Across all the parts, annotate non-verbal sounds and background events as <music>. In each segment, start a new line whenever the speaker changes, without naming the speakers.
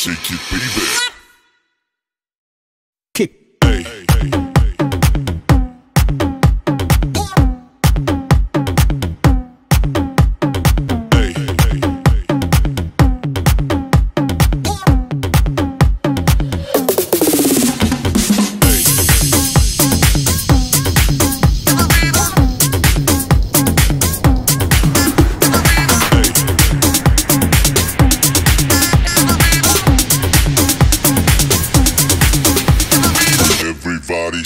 Shake it, baby.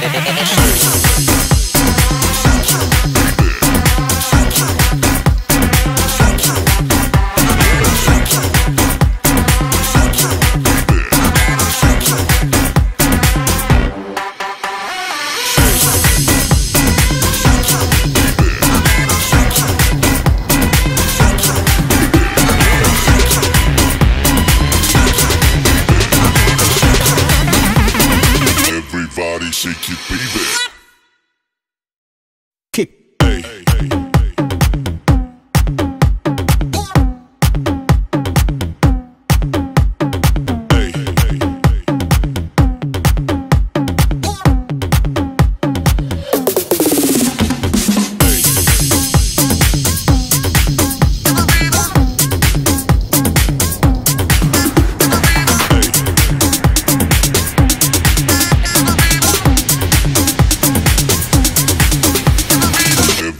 Baby. <laughs> Everybody shake it, baby.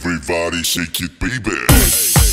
Everybody shake it, baby.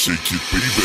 Shake it, baby.